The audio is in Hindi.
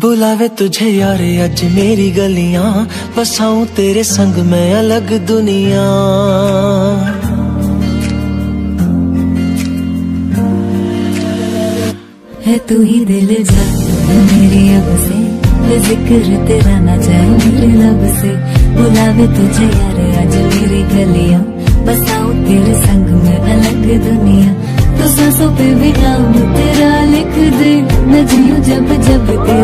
बुलावे तुझे यार अज मेरी गलियाँ बसाऊं तेरे संग मैं अलग दुनिया। है तू ही दिल जा, मेरी अब से ज़िक्र तेरा ना जाए, मेरे लब से। बुलावे तुझे यार, आज मेरी गलियाँ बसाऊं तेरे संग में अलग दुनिया। तो सांसों पे भी नाम, तेरा लिख दे न जियो जब जब तेरा